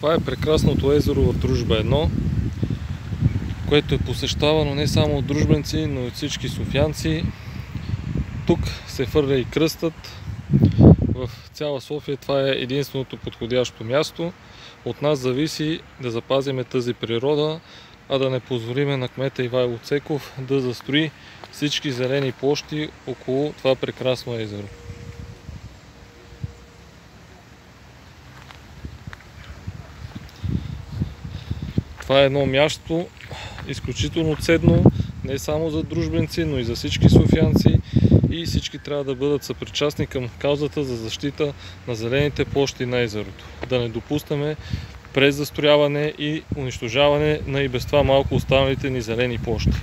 Това е прекрасното езеро в Дружба 1, което е посещавано не само от дружбенци, но и от всички софиянци. Тук се фърля и кръстът. В цяла София това е единственото подходящо място. От нас зависи да запазиме тази природа, а да не позволиме на кмета Ивайло Цеков да застрои всички зелени площи около това прекрасно езеро. Това е едно място изключително ценно, не само за дружбенци, но и за всички софиянци и всички трябва да бъдат съпричастни към каузата за защита на зелените площи на езерото. Да не допускаме през застрояване и унищожаване на и без това малко останалите ни зелени площи.